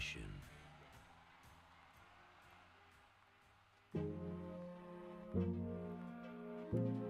thank you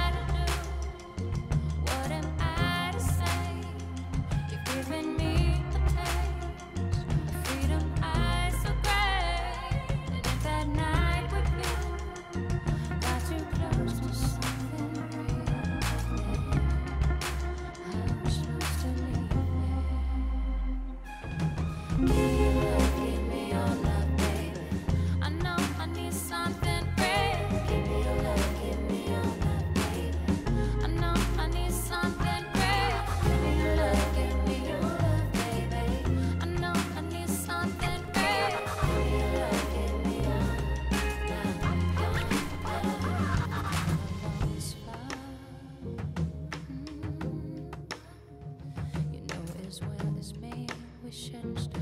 I changed.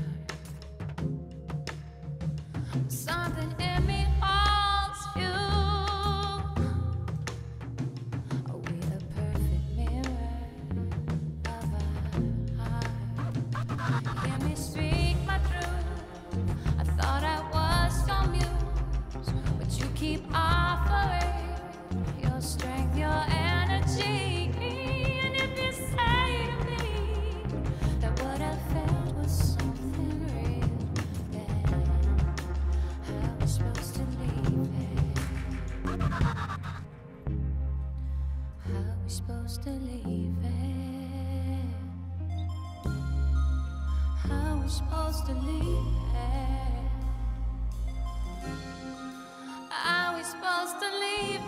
supposed to leave? Are we supposed to leave?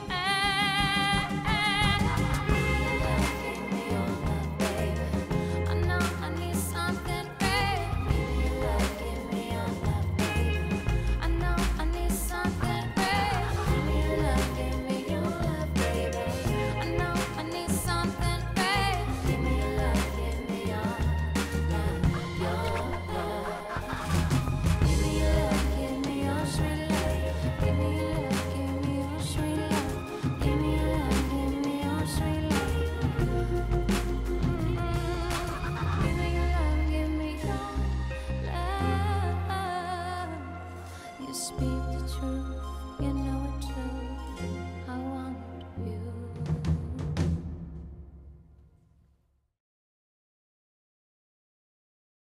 be the truth.